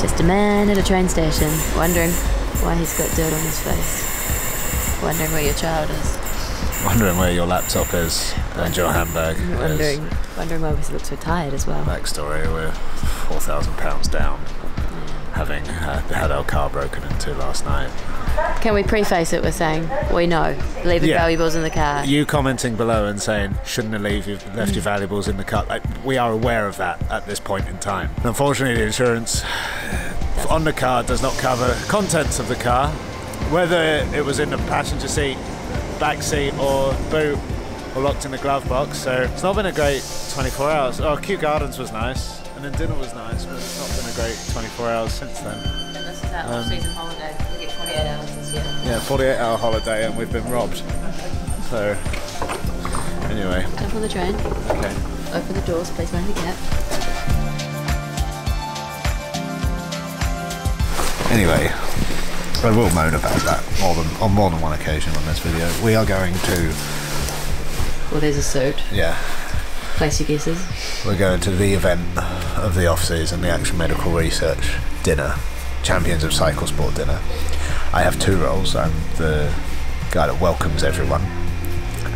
Just a man at a train station, wondering why he's got dirt on his face. Wondering where your child is. Wondering where your laptop is and your handbag is. Wondering, wondering why we look so tired as well. Backstory: We're four thousand pounds down, having had, had our car broken into last night. Can we preface it with saying we know leaving Yeah. valuables in the car? You commenting below and saying shouldn't have leave, left your valuables in the car. Like, we are aware of that at this point in time. Unfortunately, the insurance on the car does not cover contents of the car, whether it was in the passenger seat, back seat, or boot, or locked in the glove box. So it's not been a great 24 hours. Oh, Kew Gardens was nice, and then dinner was nice, but it's not been a great 24 hours since then. And this is our off-season um, holiday. We get 48 hours this year. Yeah, 48 hour holiday, and we've been robbed. So, anyway, Jump on the train, okay. open the doors, please mind the gap. Anyway, I will moan about that more than on more than one occasion on this video. We are going to Well, there's a suit. yeah, Place your guesses. we're going to the event of the off season, the Action Medical Research dinner, Champions of Cycle Sport dinner. I have two roles. I'm the guy that welcomes everyone,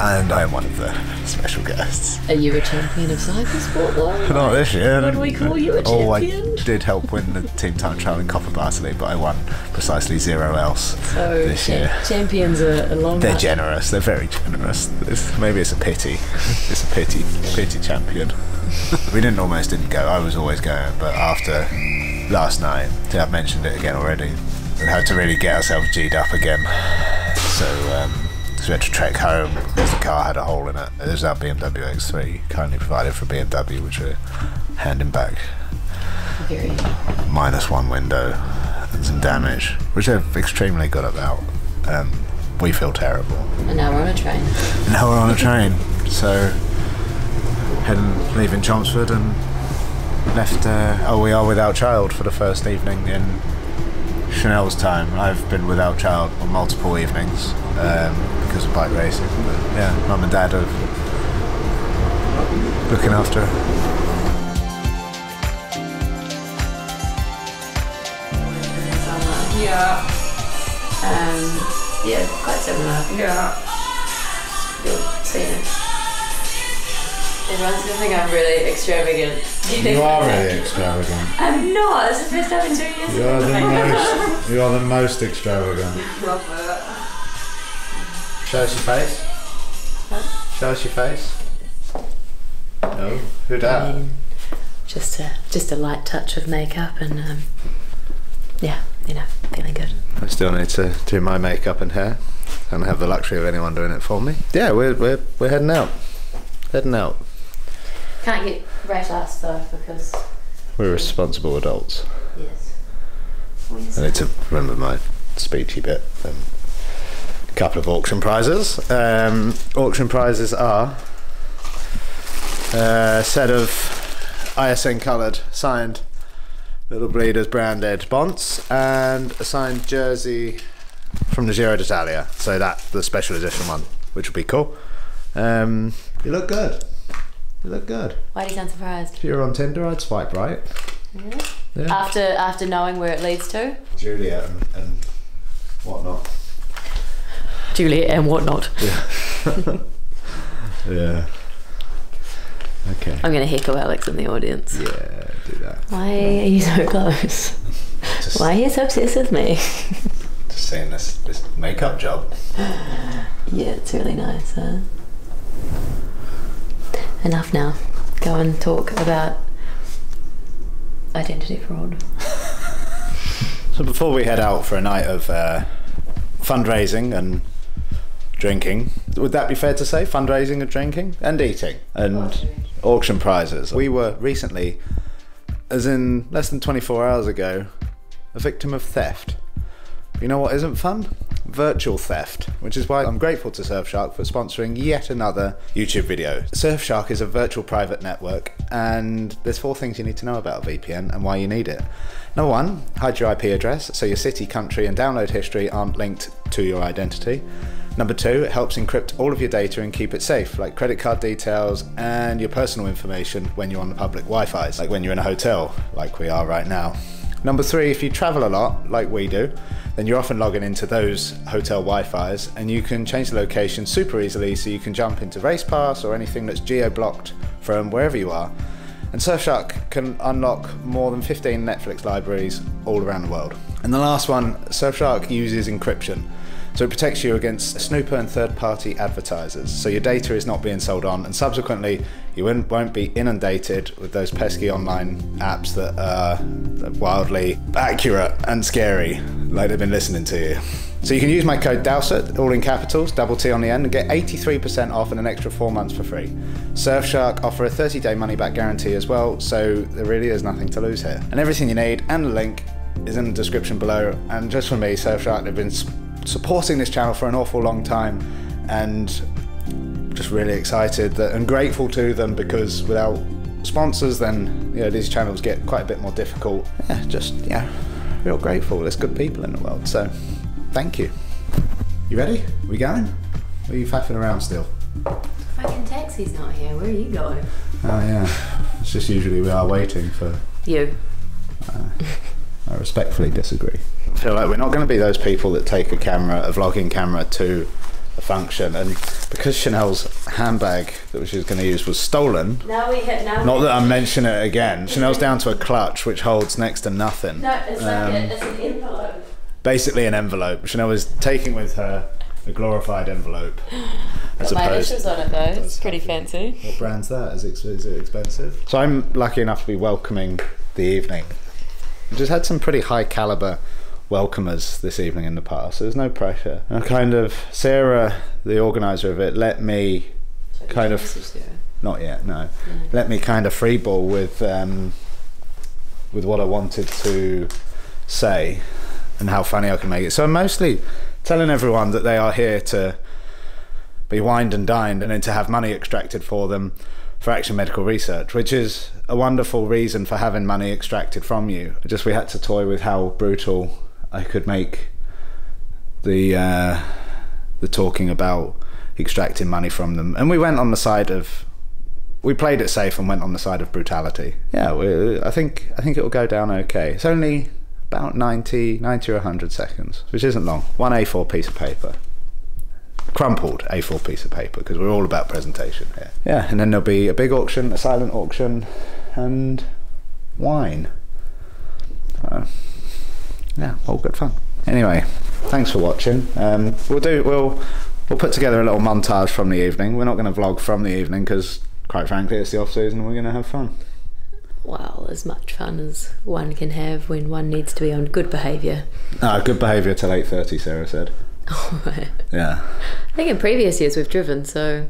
and I am one of the special guests. Are you a champion of cycle sport though? Not this year. Would we call you a Oh, I champion? did help win the team time trial in Copper Bartley, but I won precisely zero else So this cha- year. champions are a long They're generous. They're very generous. It's, maybe it's a pity. It's a pity. Pity champion. we didn't almost didn't go. I was always going, but after last night, I've mentioned it again already. We had to really get ourselves G'd up again. So, um, we had to trek home because the car had a hole in it. It was our BMW X3, kindly provided for BMW, which we're handing back Very. minus one window and some damage, which they're extremely good about. Um, we feel terrible. And now we're on a train. And Now we're on a train, so heading leaving Chelmsford and left. Uh, oh, we are without child for the first evening in Chanel's time. I've been without child on multiple evenings um, because of bike racing. But yeah, mum and dad are looking after her. Yeah. Um, yeah, quite similar. Yeah. You'll see it. Everyone's gonna think I'm really extravagant. You are really extravagant. I'm not. It's the first time in two years. You are the most. You are the most extravagant. Show us your face. Show us your face. No. Who dat? Just a just a light touch of makeup and um, yeah, you know, feeling good. I still need to do my makeup and hair. I don't have the luxury of anyone doing it for me. Yeah, we're we're we're heading out. Heading out. Can't get rash ass though because We're responsible adults. yes. I need to remember my speechy bit. Um, a couple of auction prizes. Um, auction prizes are a set of ISN coloured signed Little Bleeders branded bonds and a signed jersey from the Giro d'Italia. So that the special edition one, which would be cool. Um, you look good. You look good. Why do you sound surprised? If you're on Tinder, I'd swipe right. Yeah. After after knowing where it leads to? Juliet and, and whatnot. Juliet and whatnot. Yeah. Yeah. Okay. I'm gonna heckle Alex in the audience. Yeah, do that. Why are you so close? Just, Why are you so obsessed with me? just saying this this makeup job. Yeah, it's really nice. Uh, enough now. Go and talk about identity fraud. So before we head out for a night of uh, fundraising and drinking, would that be fair to say? Fundraising and drinking and eating and auction prizes. We were recently, as in less than 24 hours ago, a victim of theft. You know what isn't fun? Virtual theft, which is why I'm grateful to Surfshark for sponsoring yet another YouTube video. Surfshark is a virtual private network, and there's four things you need to know about VPN and why you need it. Number one, hide your IP address so your city, country, and download history aren't linked to your identity. Number two, it helps encrypt all of your data and keep it safe, like credit card details and your personal information when you're on the public Wi Fi, like when you're in a hotel, like we are right now. Number three, if you travel a lot, like we do, then you're often logging into those hotel Wi-Fi's and you can change the location super easily so you can jump into RacePass or anything that's geo-blocked from wherever you are. And Surfshark can unlock more than 15 Netflix libraries all around the world. And the last one, Surfshark uses encryption. So it protects you against snooper and third-party advertisers. So your data is not being sold on, and subsequently you won't be inundated with those pesky online apps that are wildly accurate and scary, like they've been listening to you. So you can use my code DOWSETT, all in capitals, double T on the end, and get 83% off and an extra four months for free. Surfshark offer a 30-day money-back guarantee as well, so there really is nothing to lose here. And everything you need and the link is in the description below. And just for me, Surfshark have been supporting this channel for an awful long time and just really excited that, and grateful to them because without sponsors then you know these channels get quite a bit more difficult. Yeah just yeah real grateful. There's good people in the world so thank you. You ready? We going? Or are you faffing around still? Fucking taxi's not here. Where are you going? oh yeah. It's just usually we are waiting for You. I respectfully disagree. I feel like we're not going to be those people that take a camera, a vlogging camera, to a function, and because Chanel's handbag that she was going to use was stolen. Now we hit. Now. Not that I'm mentioning it again. Chanel's down to a clutch which holds next to nothing. No, it's like Um, a, it's an envelope. Basically, an envelope. Chanel was taking with her a glorified envelope, as My opposed. initials on it though. It's pretty fancy. What brand's that? Is it, is it expensive? So I'm lucky enough to be welcoming the evening. Just had some pretty high caliber welcomers this evening in the past. So there's no pressure. And kind of Sarah, the organizer of it, let me kind of not yet, no. Let me kind of freeball with um, with what I wanted to say and how funny I can make it. So I'm mostly telling everyone that they are here to be wined and dined and then to have money extracted for them for action medical research, which is a wonderful reason for having money extracted from you. Just we had to toy with how brutal I could make the uh, the talking about extracting money from them, and we went on the side of we played it safe and went on the side of brutality. Yeah, we, I think I think it will go down okay. It's only about 90, 90 or 100 seconds, which isn't long. One A4 piece of paper. Crumpled A4 piece of paper, because we're all about presentation here. Yeah, and then there'll be a big auction, a silent auction, and wine. Uh, yeah, all good fun. Anyway, thanks for watching. Um, we'll do we'll we'll put together a little montage from the evening. We're not going to vlog from the evening because, quite frankly, it's the off season. and We're going to have fun. Well, as much fun as one can have when one needs to be on good behaviour. Ah, good behaviour till eight thirty. Sarah said. I Yeah. I think in previous years we've driven, so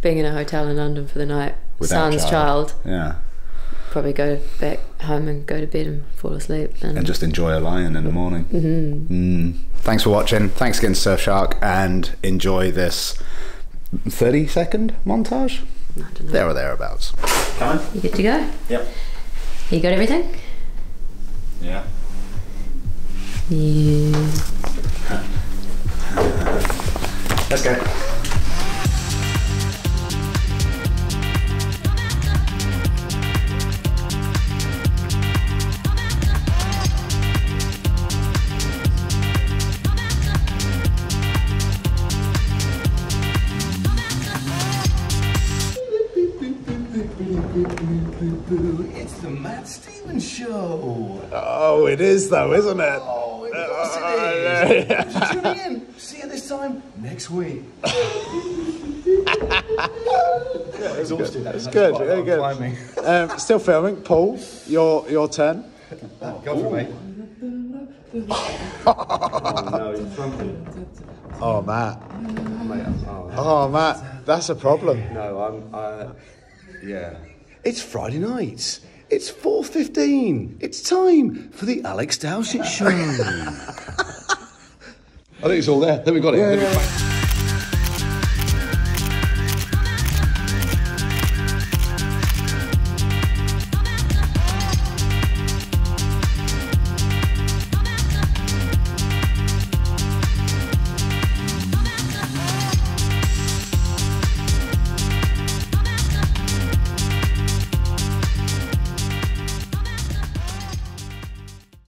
being in a hotel in London for the night, Without son's child. child, Yeah. probably go back home and go to bed and fall asleep. And, And just enjoy a lion in the morning. Mm. Thanks for watching. Thanks again, Surfshark, and enjoy this thirty second montage. I don't know. There or thereabouts. Come on. You good to go? Yep. You got everything? Yeah. Yeah. Let's go. It's the Matt Stephens Show. Oh, it is though, isn't it? Oh, of course it uh, is. Thanks for tuning in. See you this time next week. Exhausted. It's good. Good. Um, still filming. Paul, your your turn. Go for it, mate. Oh, Matt. Mate, oh, Oh, Matt. That's a problem. no, I'm. Uh, yeah. It's Friday night. It's 4.15. It's time for the Alex Dowsett Show. I think it's all there. Then we've got it.